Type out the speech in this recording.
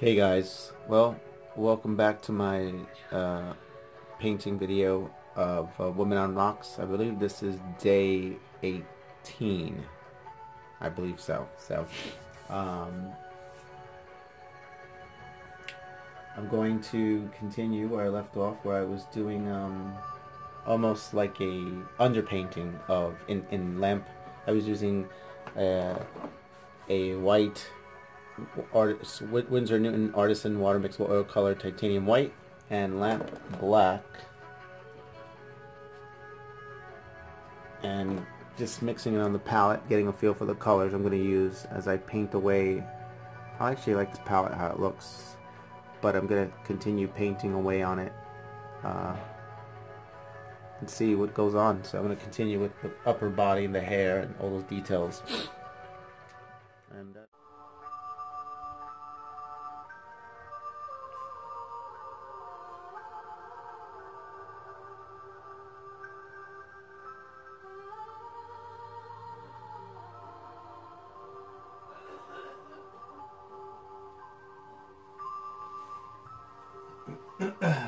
Hey guys, well, welcome back to my uh, painting video of uh, Women on Rocks. I believe this is day 18. I believe so. So, um, I'm going to continue where I left off, where I was doing um, almost like a underpainting of in in lamp. I was using uh, a white Art, Winsor Newton Artisan Water Mixable Oil Color Titanium White and Lamp Black. And just mixing it on the palette, getting a feel for the colors I'm going to use as I paint away. I actually like this palette, how it looks, but I'm going to continue painting away on it uh, and see what goes on. So I'm going to continue with the upper body and the hair and all those details. Uh-uh.